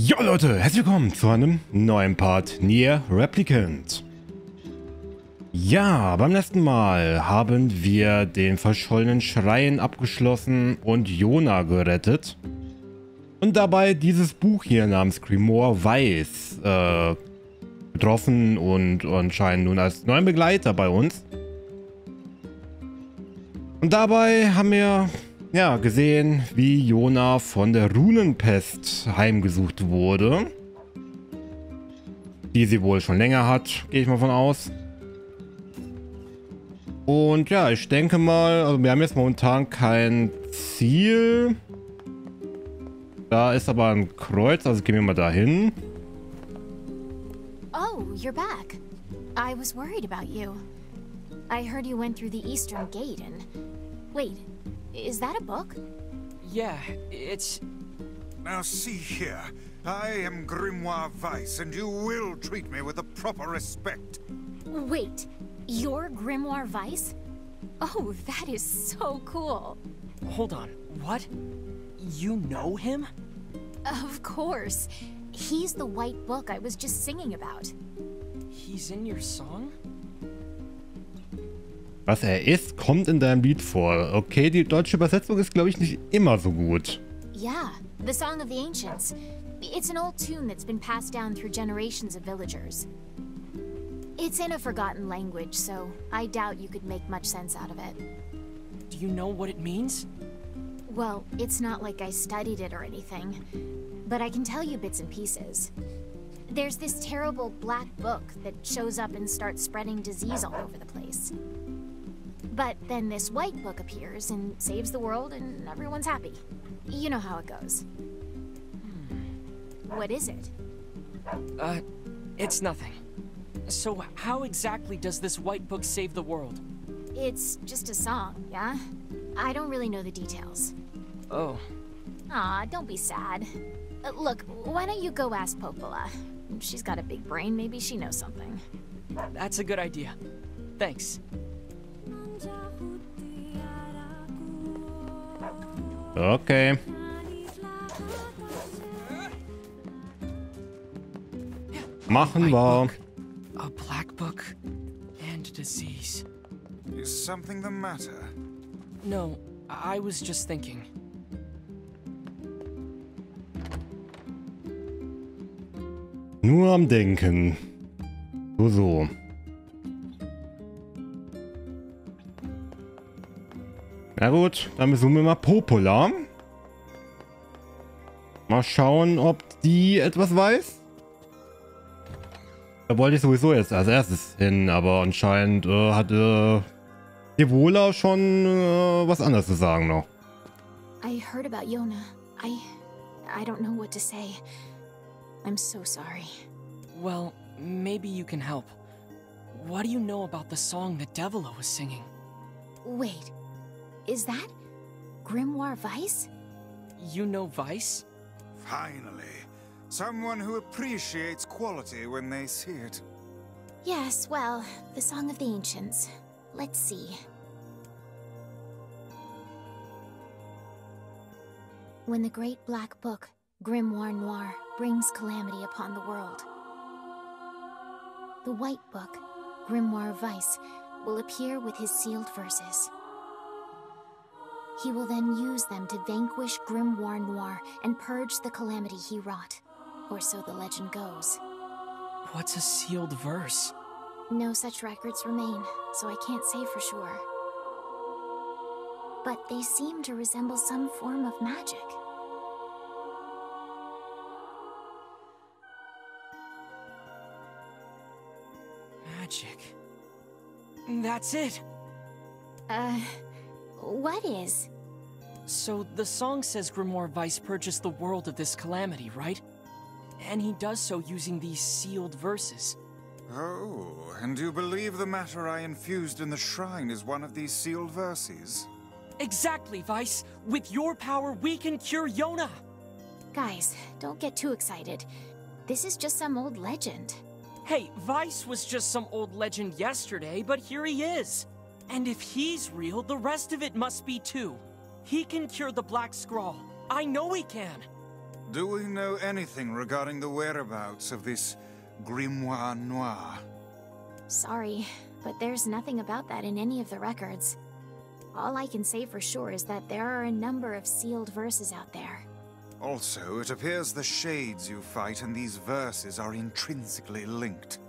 Jo Leute, herzlich willkommen zu einem neuen Part Nier Replicant. Ja, beim letzten Mal haben wir den verschollenen Schrein abgeschlossen und Jona gerettet. Und dabei dieses Buch hier namens Grimoire Weiß äh, getroffen und anscheinend nun als neuen Begleiter bei uns. Und dabei haben wir ja, gesehen, wie Jona von der Runenpest heimgesucht wurde. Die sie wohl schon länger hat, gehe ich mal von aus. Und ja, ich denke mal, also wir haben jetzt momentan kein Ziel. Da ist aber ein Kreuz, also gehen wir mal dahin. Oh, you're back. I was worried about you. I heard you went through the eastern gate and... Wait, is that a book? Yeah, it's... Now see here. I am Grimoire Weiss, and you will treat me with the proper respect. Wait, you're Grimoire Weiss? Oh, that is so cool. Hold on, what? You know him? Of course. He's the white book I was just singing about. He's in your song? Was er ist, kommt in deinem Lied vor. Okay, die deutsche Übersetzung ist, glaube ich, nicht immer so gut. Yeah, the Song of the Ancients. It's an old tune that's been passed down through generations of villagers. It's in a forgotten language, so I doubt you could make much sense out of it. Do you know what it means? Well, it's not like I studied it or anything, but I can tell you bits and pieces. There's this terrible black book that shows up and starts spreading disease all over the place. But then this white book appears and saves the world and everyone's happy. You know how it goes. What is it? Uh, it's nothing. So how exactly does this white book save the world? It's just a song, yeah? I don't really know the details. Oh, Aw, don't be sad. Uh, look, why don't you go ask Popola? She's got a big brain, maybe she knows something. that's a good idea. Thanks. Okay. Machen wir. a black book, and disease. Is something the matter? No, I was just thinking. Nur am Denken. So, so. Na gut, dann besuchen wir mal Popola. Mal schauen, ob die etwas weiß. Da wollte ich sowieso jetzt als erstes hin, aber anscheinend äh, hatte Devola schon äh, was anderes zu sagen noch. I heard about Yona. I. I don't know what to say. I'm so sorry. Well, maybe you can help. What do you know about the song that Devila was singing? Wait, is that Grimoire Vice? You know Vice? Finally. Someone who appreciates quality when they see it. Yes, well, the Song of the Ancients. Let's see. When the great black book, Grimoire Noir, brings calamity upon the world, the white book, Grimoire Vice, will appear with his sealed verses. He will then use them to vanquish Grimoire Noir and purge the calamity he wrought. Or so the legend goes. What's a sealed verse? No such records remain, so I can't say for sure. But they seem to resemble some form of magic. Magic. That's it! Uh, what is? So the song says Grimoire Vice purchased the world of this calamity, right? And he does so using these sealed verses. Oh, and you believe the matter I infused in the shrine is one of these sealed verses? Exactly, Vice! With your power, we can cure Yona! Guys, don't get too excited. This is just some old legend. Hey, Vice was just some old legend yesterday, but here he is. And if he's real, the rest of it must be too. He can cure the Black Scrawl. I know he can. Do we know anything regarding the whereabouts of this Grimoire Noir? Sorry, but there's nothing about that in any of the records. All I can say for sure is that there are a number of sealed verses out there. Also, it appears the shades you fight and these verses are intrinsically linked.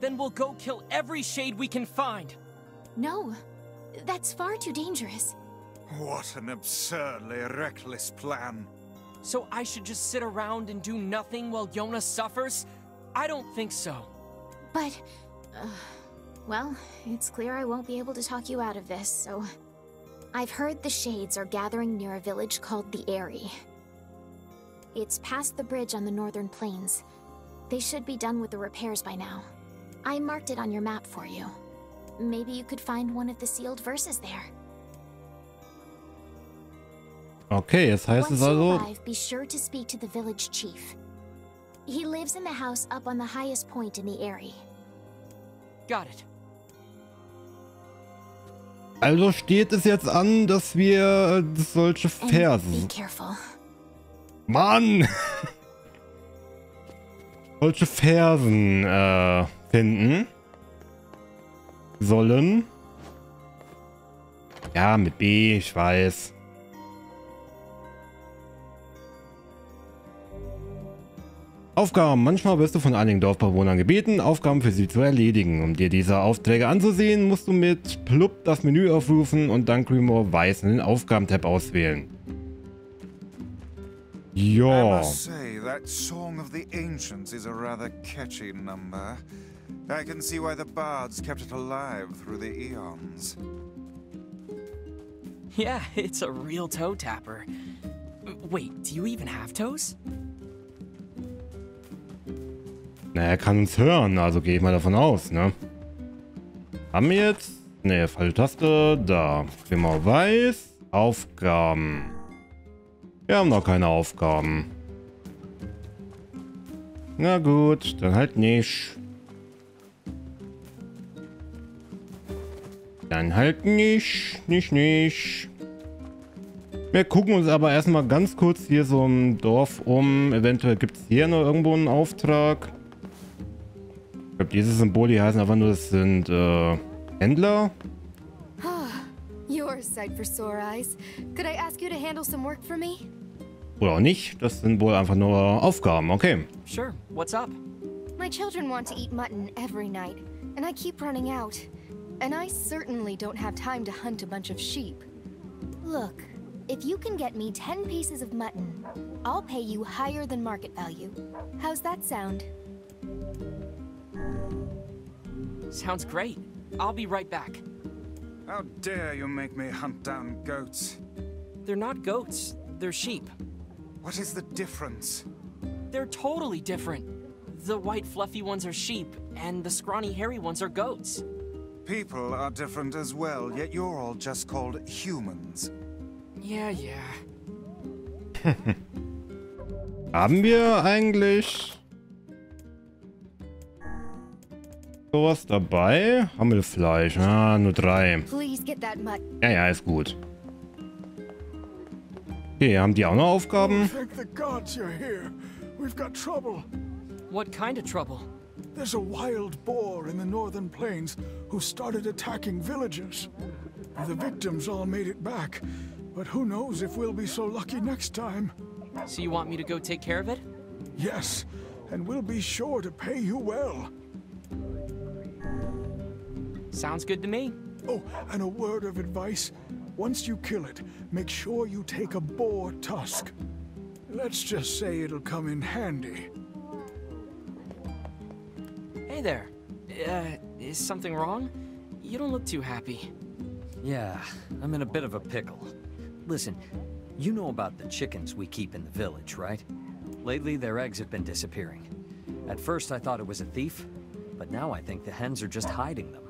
Then we'll go kill every shade we can find. No, that's far too dangerous. What an absurdly reckless plan. So I should just sit around and do nothing while Yona suffers? I don't think so. But, uh, well, it's clear I won't be able to talk you out of this, so... I've heard the Shades are gathering near a village called the Airy. It's past the bridge on the northern plains. They should be done with the repairs by now. I marked it on your map for you. Maybe you could find one of the sealed verses there. Okay, jetzt heißt Once es you also, arrive, be sure to speak to the village chief. He lives in the house up on the highest point in the area. Got it. also steht es jetzt an, dass wir äh, solche And be Versen. careful. Mann! solche Versen äh, finden sollen. Ja, mit B, ich weiß. Aufgaben. Manchmal wirst du von einigen Dorfbewohnern gebeten, Aufgaben für sie zu erledigen. Um dir diese Aufträge anzusehen, musst du mit Plupp das Menü aufrufen und dann Grimoire Weiß in den Aufgabentab auswählen. I Ja. must say, that Song of the Ancients is a rather catchy number. I can see why the bards kept it alive through the eons. Yeah, it's a real toe tapper. Wait, do you even have toes? Na, er kann uns hören, also gehe ich mal davon aus, ne? Haben wir jetzt? Ne, falsche Taste. Da. Grimoire Weiß. Aufgaben. Wir haben noch keine Aufgaben. Na gut, dann halt nicht. Dann halt nicht. Nicht, nicht. Wir gucken uns aber erstmal ganz kurz hier so im Dorf um. Eventuell gibt es hier noch irgendwo einen Auftrag. Ich glaube, diese Symbole hier heißen einfach nur, das sind äh, Händler. You're a sight for sore eyes. Could I ask you to handle some work for me? Oder auch nicht. Das sind wohl einfach nur Aufgaben. Okay. Sure, what's up? My children want to eat mutton every night, and I keep running out. And I certainly don't have time to hunt a bunch of sheep. Look, if you can get me 10 pieces of mutton, I'll pay you higher than market value. How's that sound? Sounds great. I'll be right back. How dare you make me hunt down goats? They're not goats, they're sheep. What is the difference? They're totally different. The white fluffy ones are sheep, and the scrawny hairy ones are goats. People are different as well, yet you're all just called humans. Yeah, yeah. Haben wir eigentlich sowas dabei? Hammelfleisch. Ah, nur drei. Please get that mutton. Ja, ja, ist gut. Okay, haben die auch noch Aufgaben? Thank the gods you're here. We've got trouble. What kind of trouble? There's a wild boar in the northern plains who started attacking villages. The victims all made it back, but who knows if we'll be so lucky next time. So you want me to go take care of it? Yes, and we'll be sure to pay you well. Sounds good to me. Oh, and a word of advice. Once you kill it, make sure you take a boar tusk. Let's just say it'll come in handy. Hey there. Uh, is something wrong? You don't look too happy. Yeah, I'm in a bit of a pickle. Listen, you know about the chickens we keep in the village, right? Lately, their eggs have been disappearing. At first, I thought it was a thief, but now I think the hens are just hiding them.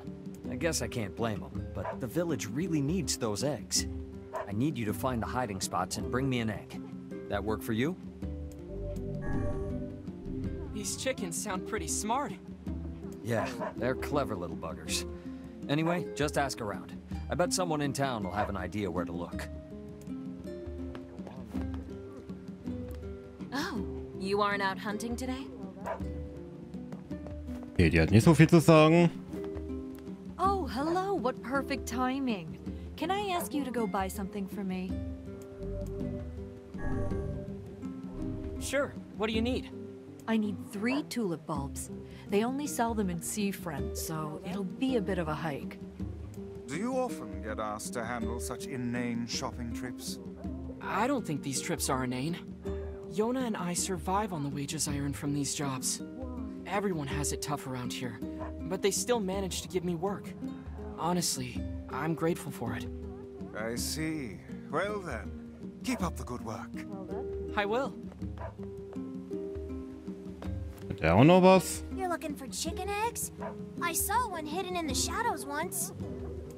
I guess I can't blame them, but the village really needs those eggs. I need you to find the hiding spots and bring me an egg. That work for you? These chickens sound pretty smart. Yeah, they're clever little buggers. Anyway, just ask around. I bet someone in town will have an idea where to look. Oh, You aren't out hunting today? Okay, die hat nicht so viel zu sagen. Oh, hello. What perfect timing. Can I ask you to go buy something for me? Sure, what do you need? I need three tulip bulbs. They only sell them in Seafront, so it'll be a bit of a hike. Do you often get asked to handle such inane shopping trips? I don't think these trips are inane. Yona and I survive on the wages I earn from these jobs. Everyone has it tough around here, but they still manage to give me work. Honestly, I'm grateful for it. I see. Well then, keep up the good work. I will. Hat er auch noch was? You're looking for chicken eggs? I saw one hidden in the shadows once.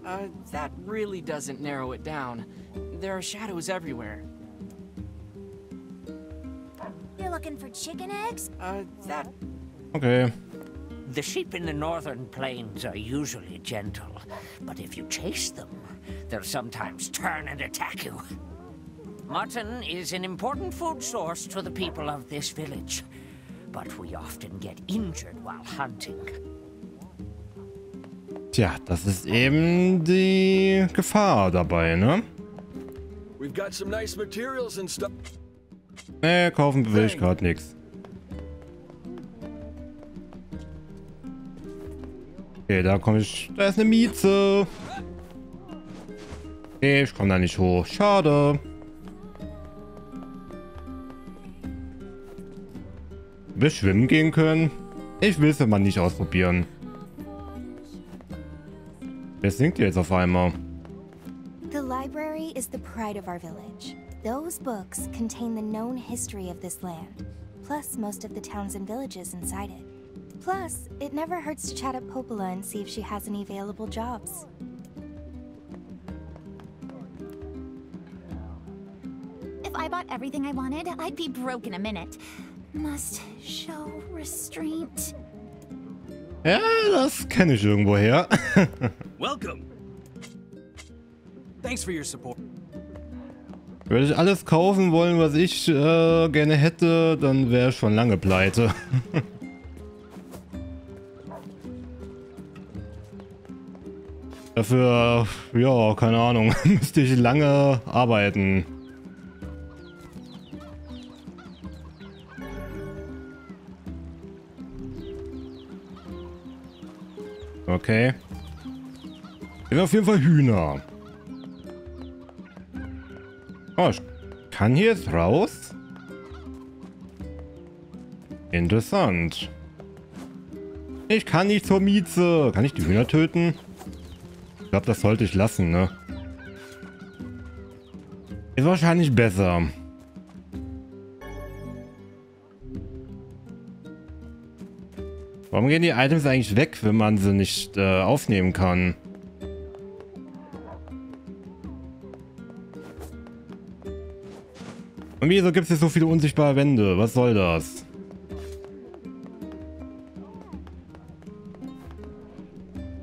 Uh, that really doesn't narrow it down. There are shadows everywhere. You're looking for chicken eggs? Uh, that... Okay. The sheep in the northern plains are usually gentle, but if you chase them, they'll sometimes turn and attack you. Mutton is an important food source to the people of this village, but we often get injured while hunting. Tja, das ist eben die Gefahr dabei, ne? We've got some nice materials and stuff. Nee, kaufen will ich gerade nichts. Okay, da komme ich. Da ist eine Mieze. Nee, ich komme da nicht hoch. Schade. Wir schwimmen gehen können. Ich will es ja mal nicht ausprobieren. Wer singt jetzt auf einmal? The library is the pride of our village. Those books contain the known history of this land, plus most of the towns and villages inside it. Plus, it never hurts to chat up Popola and see if she has any available jobs. If I bought everything I wanted, I'd be broke in a minute. Must show restraint. Ja, das kenne ich irgendwoher. Welcome. Thanks for your support. Würde ich alles kaufen wollen, was ich äh, gerne hätte, dann wäre ich schon lange pleite. Dafür, ja, keine Ahnung, müsste ich lange arbeiten. Okay. Sind auf jeden Fall Hühner. Oh, ich kann hier jetzt raus? Interessant. Ich kann nicht zur Mieze. Kann ich die Hühner töten? Ich glaube, das sollte ich lassen, ne? Ist wahrscheinlich besser. Warum gehen die Items eigentlich weg, wenn man sie nicht äh, aufnehmen kann? Und wieso gibt es hier so viele unsichtbare Wände? Was soll das?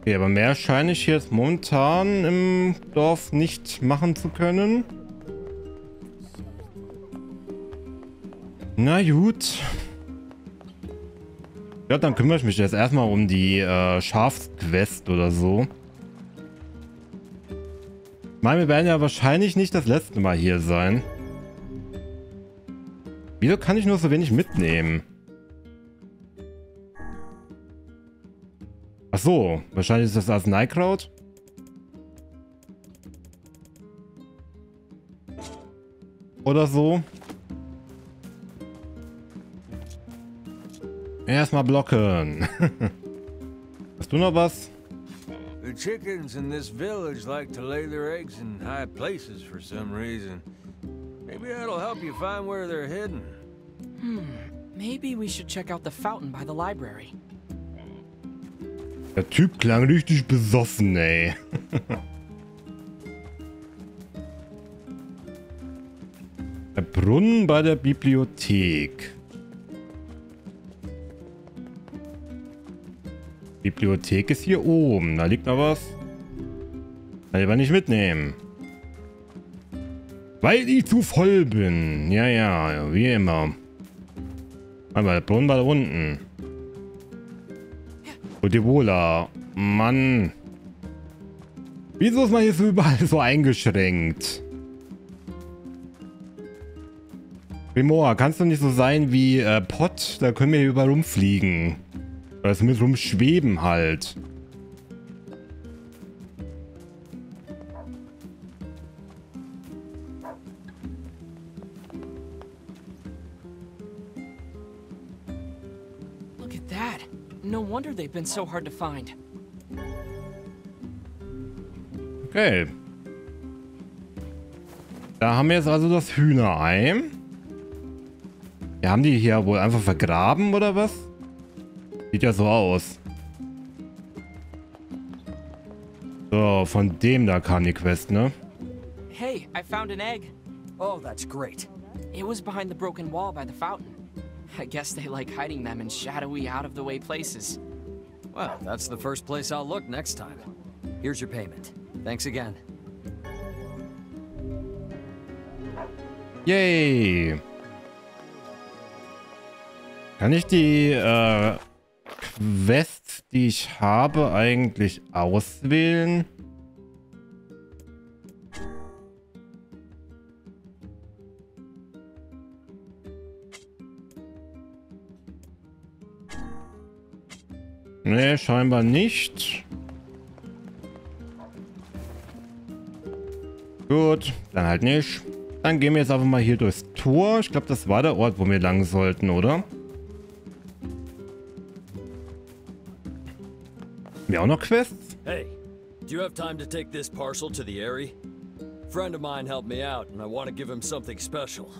Okay, aber mehr scheine ich jetzt momentan im Dorf nicht machen zu können. Na gut. Ja, dann kümmere ich mich jetzt erstmal um die äh, Schafsquest oder so. Ich meine, wir werden ja wahrscheinlich nicht das letzte Mal hier sein. Wieso kann ich nur so wenig mitnehmen? Ach so, wahrscheinlich ist das Arzneikraut. Oder so. Erstmal blocken. Hast du noch was? The chickens in this village like to lay their eggs in high places for some reason. Maybe that'll help you find where they're hidden. Hmm, maybe we should check out the fountain by the library. Der Typ klang richtig besoffen, ey. der Brunnen bei der Bibliothek. Bibliothek ist hier oben. Da liegt noch was. Kann ich aber nicht mitnehmen. Weil ich zu voll bin. Ja, ja, wie immer. Einmal, der Brunnen war unten. Und Ebola. Mann. Wieso ist man hier so überall so eingeschränkt? Remora, kannst du nicht so sein wie äh, Pott? Da können wir hier überall rumfliegen. Oder zumindest rumschweben halt. Look at that. No wonder they've been so hard to find. Okay. Da haben wir jetzt also das Hühnerei. Ja, haben die hier wohl einfach vergraben oder was? Sieht ja so aus. So, von dem da kam die Quest, ne? Hey, I found an egg. Oh, that's great. It was behind the broken wall by the fountain. I guess they like hiding them in shadowy, out-of-the-way places. Well, that's the first place I'll look next time. Here's your payment. Thanks again. Yay! Kann ich die äh, Quests, die ich habe, eigentlich auswählen? Nee, scheinbar nicht. Gut, dann halt nicht. Dann gehen wir jetzt einfach mal hier durchs Tor. Ich glaube, das war der Ort, wo wir lang sollten, oder? Wir auch noch Quests? Hey, do you have time to take this parcel to the Airy? Friend of mine helped me out, and I want to give him something special.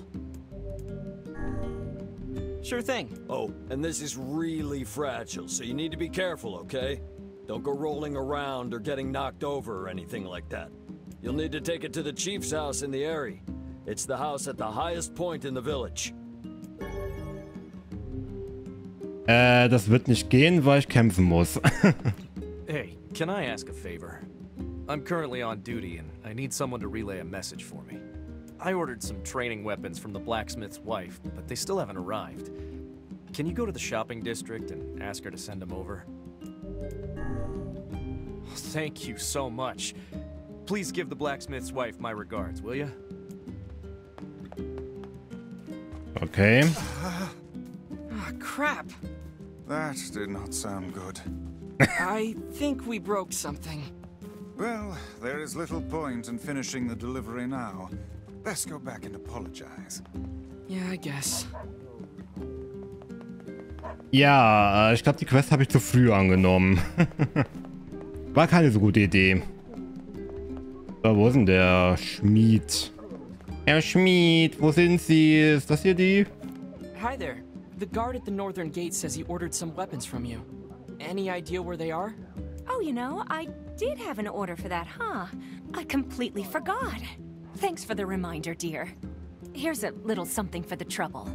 Sure thing. Oh, and this is really fragile, so you need to be careful, okay? Don't go rolling around or getting knocked over or anything like that. You'll need to take it to the chief's house in the Airy. It's the house at the highest point in the village. Äh, das wird nicht gehen, weil ich kämpfen muss. Hey, can I ask a favor? I'm currently on duty and I need someone to relay a message for me. I ordered some training weapons from the blacksmith's wife, but they still haven't arrived. Can you go to the shopping district and ask her to send them over? Thank you so much. Please give the blacksmith's wife my regards, will you? Okay. Ah, crap. That did not sound good. I think we broke something. Well, there is little point in finishing the delivery now. Best go back and apologize. Yeah, I guess. Ja, äh, ich glaube, die Quest habe ich zu früh angenommen. War keine so gute Idee. So, wo ist denn der Schmied? Herr Schmied, wo sind Sie? Ist das hier die? Hi there. The guard at the northern gate says he ordered some weapons from you. Any idea where they are? Oh, you know, I did have an order for that, huh? I completely forgot. Thanks for the reminder, dear. Here's a little something for the trouble.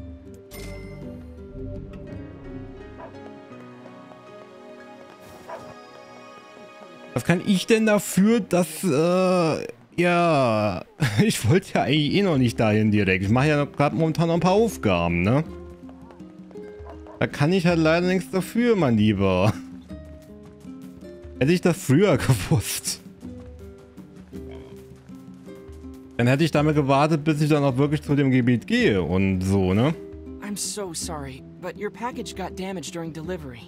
Was kann ich denn dafür, dass, äh, ja, ich wollte ja eigentlich eh noch nicht dahin direkt. Ich mache ja gerade momentan noch ein paar Aufgaben, ne? Da kann ich halt leider nichts dafür, mein Lieber. Hätte ich das früher gewusst. Dann hätte ich damit gewartet, bis ich dann auch wirklich zu dem Gebiet gehe und so, ne? I'm so sorry, but your package got damaged during delivery.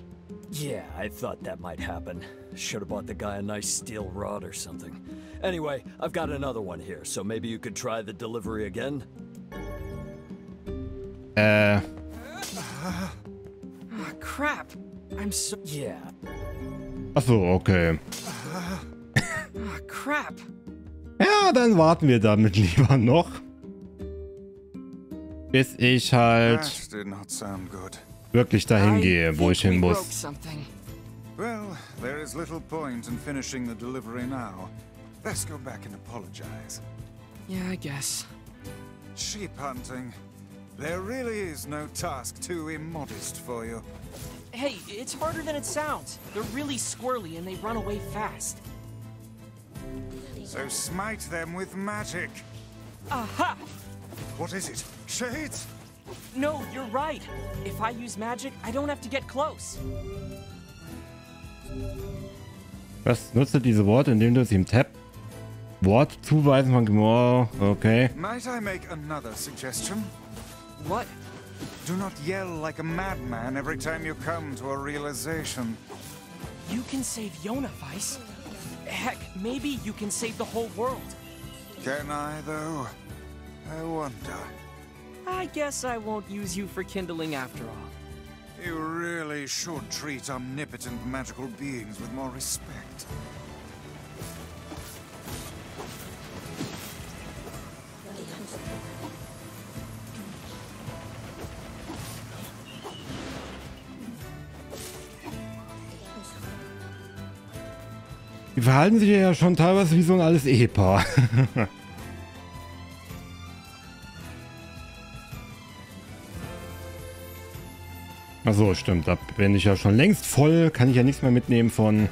Yeah, I thought that might happen. Should have bought the guy a nice steel rod or something. Anyway, I've got another one here, so maybe you could try the delivery again? Äh, Ah, crap. I'm so. Yeah. achso, okay. Ah, crap. Ja, dann warten wir damit lieber noch. Bis ich halt wirklich dahin I gehe, wo ich hin muss. Well, there is little point in finishing the delivery now. Best go back and apologize. Yeah, I guess. Sheep hunting. There really is no task too immodest for you. Hey, it's harder than it sounds. They're really squirrely and they run away fast. So smite them with magic. Aha! What is it? Shades? No, you're right. If I use magic, I don't have to get close. Was nutze diese Worte, indem du sie im Tab Wort zuweisen von Gmor. Okay. Might I make another suggestion? What? Do not yell like a madman every time you come to a realization. You can save Yona, Weiss. Heck, maybe you can save the whole world. Can I, though? I wonder. I guess I won't use you for kindling after all. You really should treat omnipotent magical beings with more respect. Verhalten sich ja schon teilweise wie so ein alles Ehepaar. Achso, stimmt. Da bin ich ja schon längst voll. Kann ich ja nichts mehr mitnehmen von...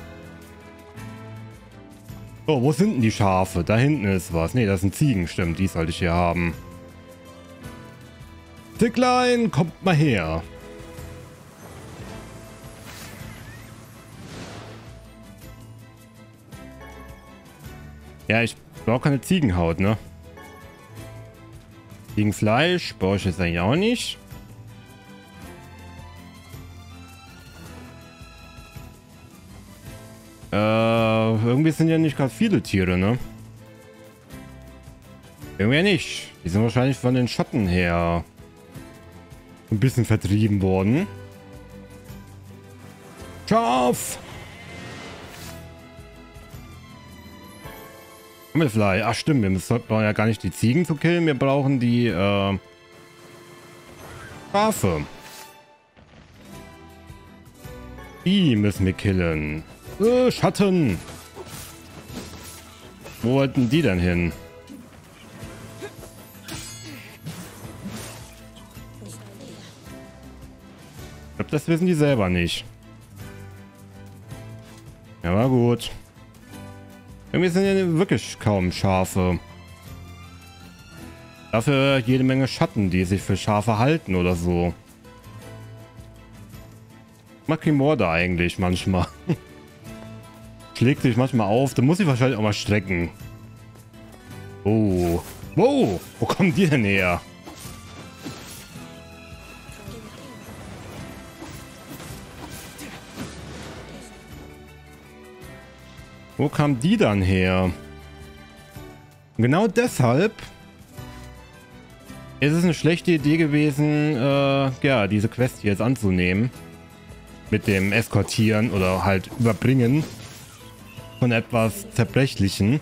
So, wo sind denn die Schafe? Da hinten ist was. Ne, das sind Ziegen, stimmt. Die sollte ich hier haben. Zicklein, kommt mal her. Ja, ich brauche keine Ziegenhaut, ne? Ziegenfleisch brauche ich jetzt eigentlich auch nicht. Äh, irgendwie sind ja nicht gerade viele Tiere, ne? Irgendwie nicht. Die sind wahrscheinlich von den Schatten her ein bisschen vertrieben worden. Schaf! Hummelfly. Ach stimmt, wir müssen ja gar nicht die Ziegen zu killen. Wir brauchen die äh, Schafe. Die müssen wir killen. Äh, Schatten. Wo wollten die denn hin? Ich glaube, das wissen die selber nicht. Ja, war gut. Irgendwie sind ja wirklich kaum Schafe. Dafür jede Menge Schatten, die sich für Schafe halten oder so. Makimor da eigentlich manchmal. Schlägt sich manchmal auf. Da muss ich wahrscheinlich auch mal strecken. Oh. Wow. Wo kommen die denn her? Wo kam die dann her? genau deshalb ist es eine schlechte Idee gewesen, äh, ja, diese Quest hier jetzt anzunehmen. Mit dem Eskortieren oder halt Überbringen von etwas Zerbrechlichen.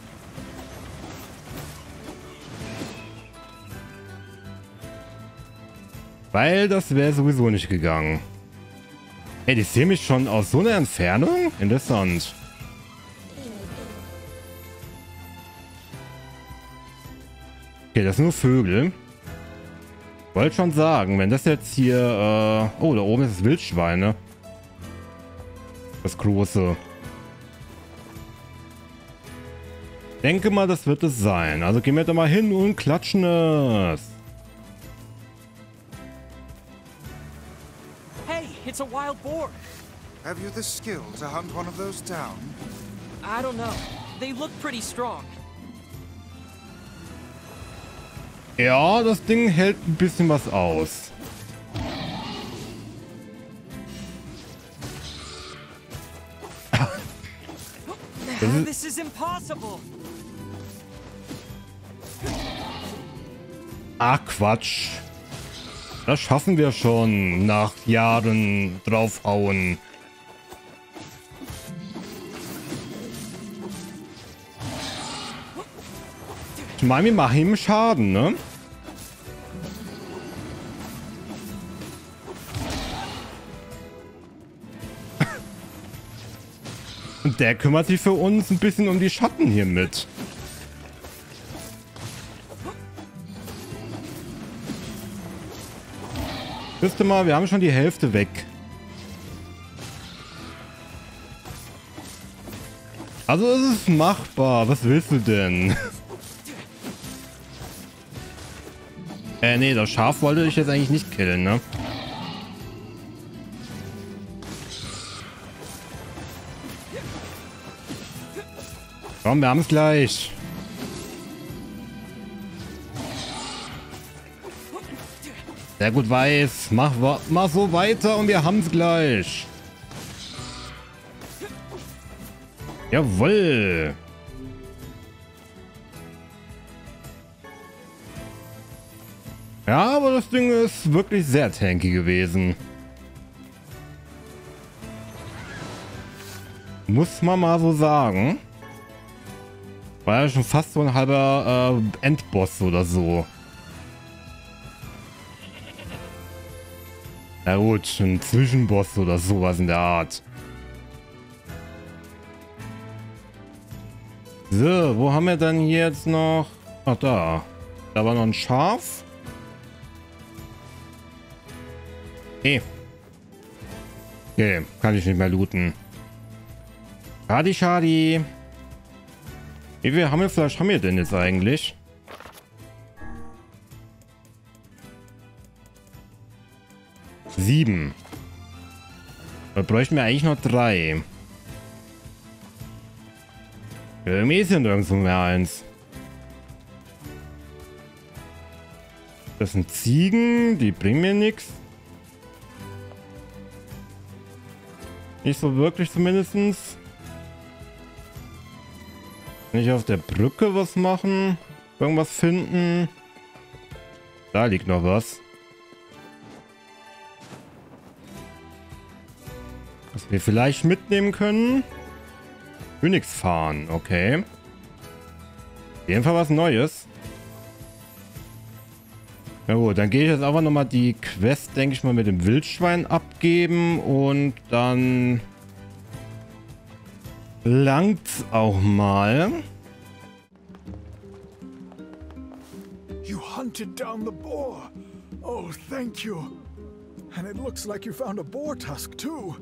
Weil das wäre sowieso nicht gegangen. Ey, die sehen mich schon aus so einer Entfernung? Interessant. Okay, das sind nur Vögel. Wollte schon sagen, wenn das jetzt hier... Äh, oh, da oben ist das Wildschweine. Das große. Denke mal, das wird es sein. Also gehen wir da mal hin und klatschen es. Hey, it's a wild boar. Have you the skill to hunt one of those down? I don't know. They look pretty strong. Ja, das Ding hält ein bisschen was aus. This is impossible. Ach Quatsch. Das schaffen wir schon nach Jahren draufhauen. Ich meine, wir machen ihm Schaden, ne? Und der kümmert sich für uns ein bisschen um die Schatten hier mit. Wisst ihr mal, wir haben schon die Hälfte weg. Also es ist machbar. Was willst du denn? Äh, nee, das Schaf wollte ich jetzt eigentlich nicht killen, ne? Komm, wir haben es gleich. Sehr gut, Weiß. Mach, mach so weiter und wir haben es gleich. Jawoll. Ding ist wirklich sehr tanky gewesen. Muss man mal so sagen. War ja schon fast so ein halber äh, Endboss oder so. Na gut, ein Zwischenboss oder sowas in der Art. So, wo haben wir denn hier jetzt noch? Ach, da. Da war noch ein Schaf. Okay. Okay, kann ich nicht mehr looten. Schadi, schadi. Wie viel Hammelfleisch haben wir denn jetzt eigentlich? Sieben. Da bräuchten wir eigentlich noch drei. Irgendwie ist ja nirgendwo mehr eins. Das sind Ziegen, die bringen mir nichts. Nicht so wirklich zumindestens. Kann ich auf der Brücke was machen? Irgendwas finden? Da liegt noch was. Was wir vielleicht mitnehmen können. Königsfahren, okay. Auf jeden Fall was Neues. Ja gut, dann gehe ich jetzt einfach nochmal die Quest, denke ich mal, mit dem Wildschwein abgeben und dann langt's auch mal. You hunted down the boar. Oh, thank you. And it looks like you found a boar tusk too.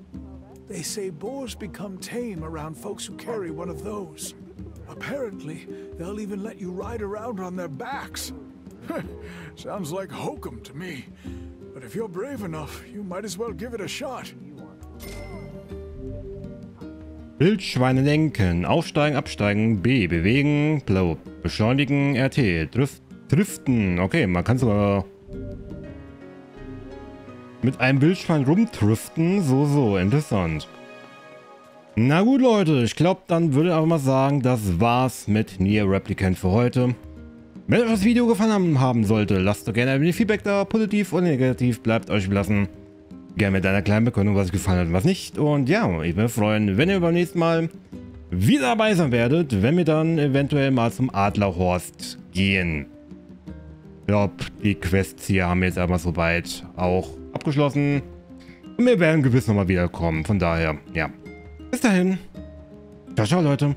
They say boars become tame around folks who carry one of those. Apparently, they'll even let you ride around on their backs. Sounds like hokum to me. But if you're brave enough, you might as well give it a shot. Wildschweine lenken. Aufsteigen, absteigen. B. Bewegen. Blau. Beschleunigen. RT. Drift, driften. Okay, man kann sogar mit einem Wildschwein rumdriften. So, so. Interessant. Na gut, Leute. Ich glaube, dann würde ich aber mal sagen, das war's mit Nier Replicant für heute. Wenn euch das Video gefallen haben sollte, lasst doch gerne ein Feedback da, positiv oder negativ, bleibt euch belassen. Gerne mit einer kleinen Begründung, was euch gefallen hat und was nicht. Und ja, ich würde mich freuen, wenn ihr beim nächsten Mal wieder dabei sein werdet, wenn wir dann eventuell mal zum Adlerhorst gehen. Ich glaube, die Quests hier haben wir jetzt einmal soweit auch abgeschlossen. Und wir werden gewiss nochmal wiederkommen. Von daher, ja. Bis dahin. Ciao, ciao, Leute.